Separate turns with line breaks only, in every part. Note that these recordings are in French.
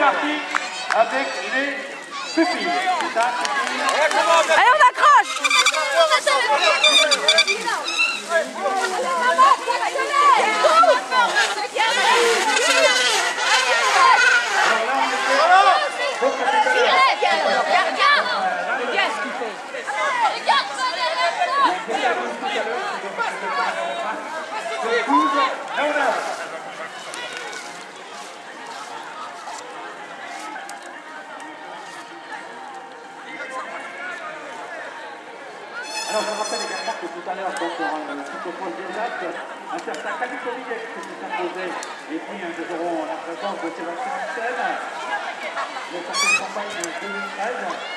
parti avec les pupilles.
Allez, on accroche
je rappelle également que tout à l'heure, donc, dans le protocole des actes, un certain Calicovic qui s'est imposé, et puis hein, nous aurons la présence de Sébastien Michel, le champion de campagne de 2013.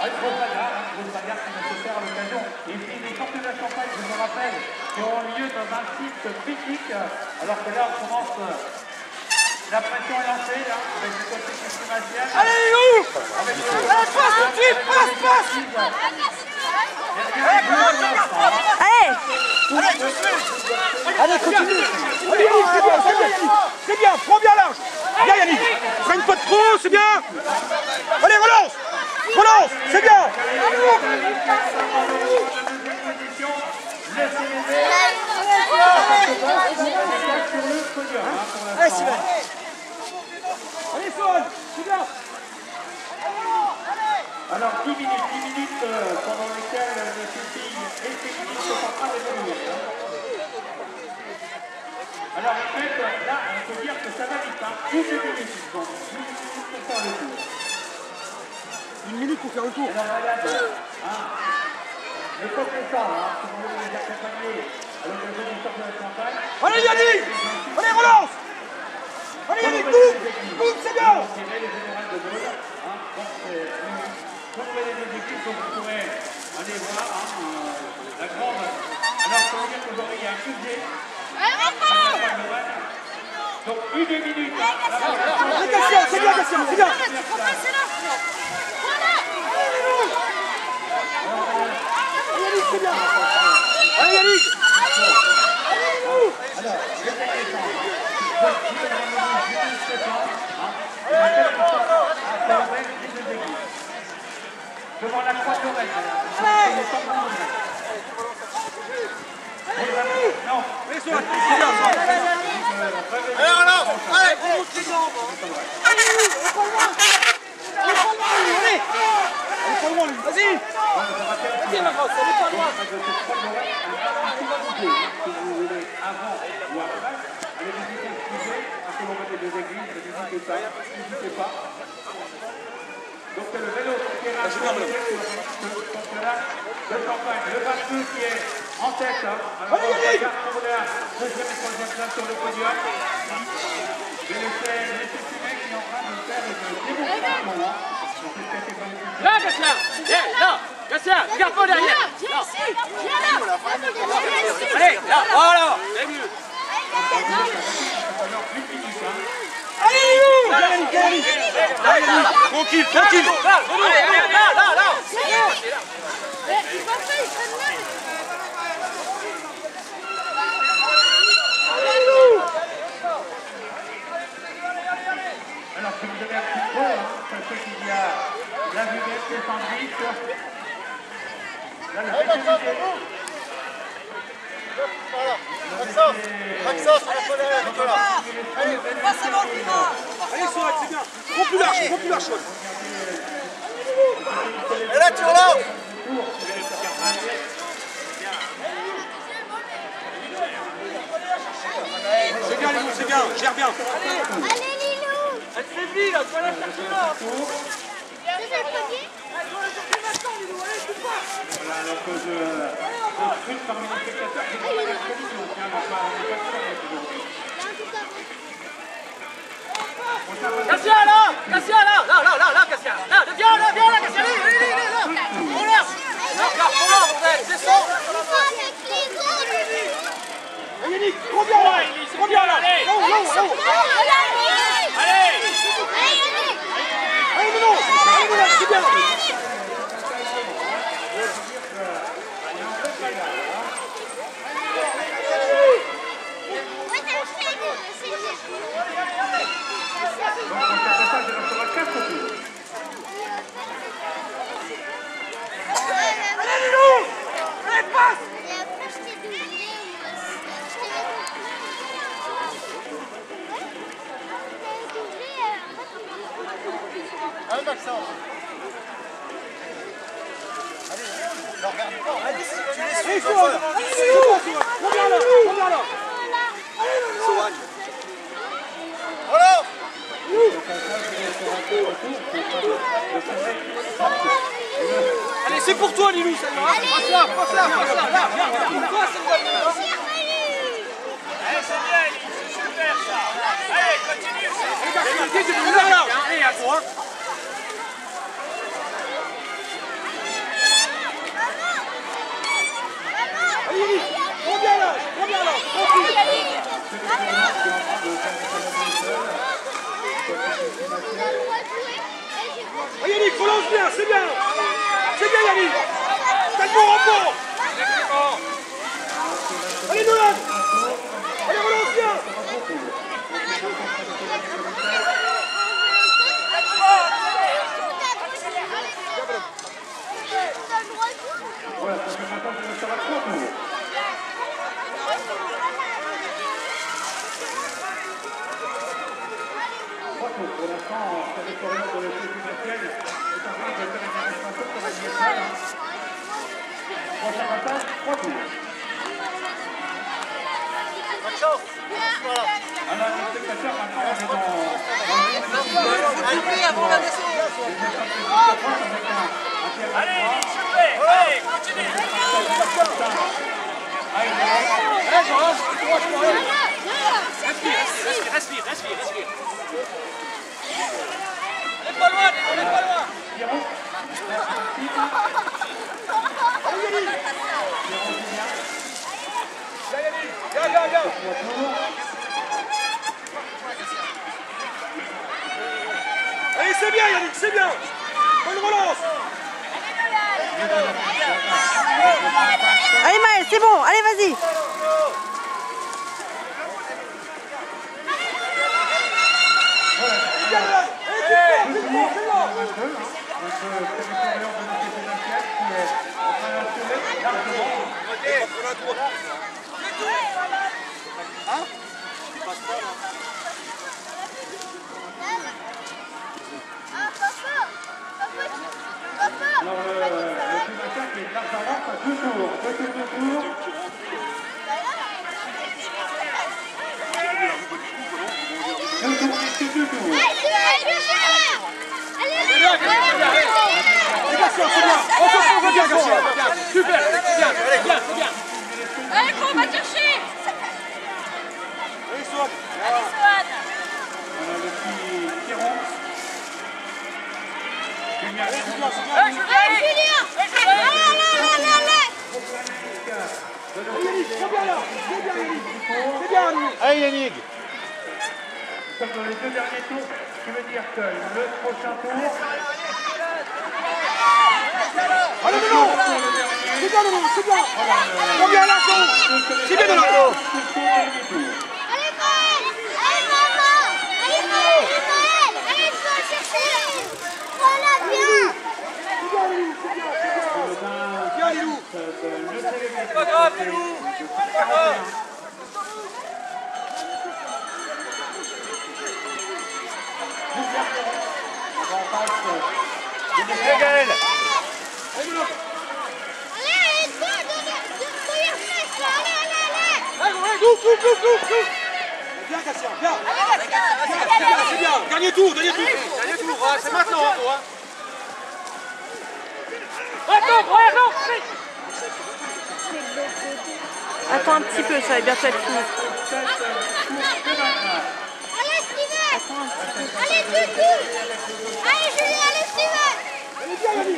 Ah, une grosse bagarre, une grosse bagarre qui va se faire à l'occasion. Et puis les championnats de champagne, je me rappelle, qui auront lieu dans un site critique, alors que là on commence la pression est lancée, là, avec le côté estimatiel.
Allez, où?
Avec le...
Allez, passe tout de suite, passe, passe
Allez
Allez, continue Allez, Yannick, c'est bien, c'est bien, Yannick C'est bien, prends bien large Bien, Yannick Freine pas de trop, c'est bien Allez, relance Relance, c'est bien Allez, Sylvain Allez, c'est bien
Alors 10 minutes, 10 minutes euh, pendant lesquelles les filles et les techniques sont en train d'évoluer. Alors en fait, là, on peut dire que ça va vite, hein. Donc, une minute pour faire le tour.
Une minute pour faire le tour.
Alors regarde, hein, les compétents, hein, si vous voulez les accompagner
Allez, Yannick Allez, relance Allez, Yannick, boum Boum, c'est bien
les donc, comme vous pourrez aller voir la grande. Alors, ça veut dire qu'aujourd'hui, il y a un sujet. Donc, une minute.
C'est bien, c'est bien Allez, Yannick, c'est bien Allez, Yannick
Devant la croix. Non.
Les
Allez Allez Vas-y Vas-y, ma grosse, allez pas loin
Si vous voulez, avant ou après, allez visiter le musée, à ce moment des deux visitez ça, n'hésitez pas. Donc c'est le vélo championnat de campagne. Le qui est en tête. Hein. Alors, deuxième et troisième place sur le podium. Et le Fumet qui est en train de faire une démonstration. Hein. dans cette catégorie.
Là, Gatien Viens, là Gatien, regarde pas derrière
Viens ici Viens là Viens ici
Allez, là, voilà C'est mieux
Alors, plus minutes. Hein.
Allez, où Yannick, Yannick Allez, Yannick Tranquille, tranquille
Là, là, là, là
là
Alors, vous avez un petit peu, la. Là, le petit
Maxence Maxence, on la colère, Nicolas
Allez, Saul, c'est bien Prends plus large, prends plus large,
Et là, tu relances
C'est bien, Lilou, c'est bien, gère bien
Allez Lilou
Elle te faiblit, là, tu vas la chercher là
C'est ça le premier
Voilà, scrute parmi les spectateurs. Je ne sais pas la commission, tiens, donc, bah, on n'est pas sûr avec vous.
Gatien, là Gatien, là Là, là, là, là, Gatien Là, viens, là, viens, là, Gatien Allez, allez, allez, là Là, regarde, prends l'air, bordel
Allez, Yannick, prends bien là Prends bien là
Allez.
Là-haut, là-haut, là-haut
Allez
Allez, Ménon Allez, Ménon, c'est bien
Donc, on s'appelle
Allez Maxence
Allez, Sohan C'est bon, Sohan Reviens là Reviens là
Voilà
Allez, c'est pour toi, Lilou, celle-là. Passe là, passe là, passe là. Là, viens, viens. Pour toi, celle-là.
Allez, c'est bien, c'est super ça. Allez, continue.
Dis, tu peux là. Allez, à toi.
Allez, Yannick Reviens là Reviens là Tranquille Allez, Yannick, relance bien, c'est bien. C'est bien, Yannick. T'as le bon Allez, Nolan. Allez, relance bien
maintenant que va trois tours. Trois tours. Pour l'instant, ça fait pour rien de l'équipe tunisienne est en train de faire une démonstration comme elle dit ça. Prochain passage, trois tours.
Maxence Voilà
Alors, les spectateurs, maintenant, on est dans... dans
Allez, prie, avant la descente.
Allez, continue.
Respire, respire, respire, respire, respire. On est pas loin, on est pas loin.
Viens, viens, viens Allez, c'est bien, Yannick, c'est bien. Bonne relance.
Allez Maël, c'est bon, allez vas-y
Alors, le,
bien,
c'est bien.
Allez, on va chercher
Allez, Sohan
On a le petit Piron. Julien
Allez, c'est
Piron.
bien, c'est bien
Allez, Julien Allez, allez, allez, allez
Allez, Yannick, reviens là C'est bien, Yannick C'est bien, Yannick
Allez Yannick
Dans les deux derniers tours, ce qui veut dire que le prochain tour,
Allez, Nolan C'est bien, c'est bien Reviens là, C'est bien,
Allez, Allez, maman Allez, Allez, Voilà, bien
C'est bien, c'est bien, c'est bien Bien, Lilou
C'est pas grave, Lilou. C'est pas grave.
Viens C'est bien, c'est bien Dernier tour, dernier tour
tout, ouais, c'est maintenant, hein. Attends,
un petit peu, ça bientôt être fini.
Allez, Allez, Allez, allez,
Viens, Yannick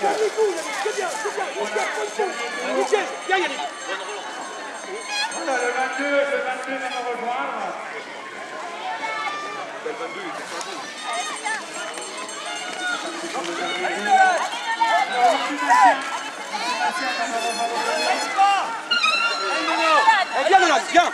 Dernier coup, Yannick, c'est bien, c'est bien Nickel, chose Nickel, viens, Yannick
le 22, le 22 vient nous rejoindre. Le Tunasien, le Tunasien vient nous rejoindre.
Eh, Viens, Nolan, viens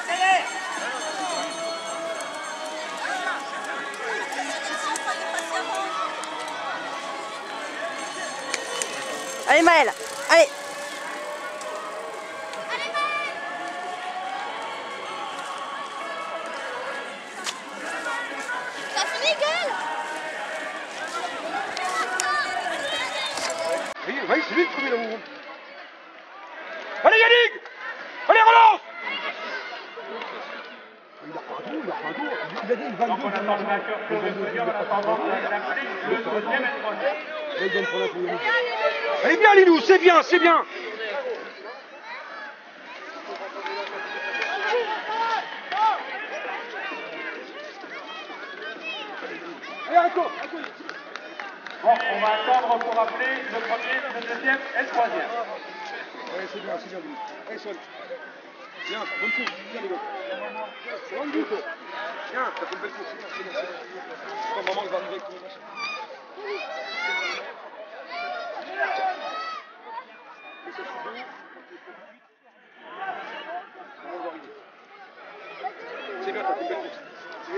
Allez Maël, allez
gueule
C'est lui premier Allez Yannick Allez relance Il a pas un trou, il a pas un trou. Il a dit 22.
Donc on attend le l'Afrique, le deuxième étoile.
Allez bien Lilou, c'est bien, c'est bien Allez,
Bon, on va attendre pour appeler le premier, le deuxième et le troisième.
Allez, c'est bien, c'est bien. Allez, Sol. Bien, bonne course. Bien, les gars. Bonne course. Bien, t'as fait une belle course. C'est bien, c'est bien. Maman, elle va arriver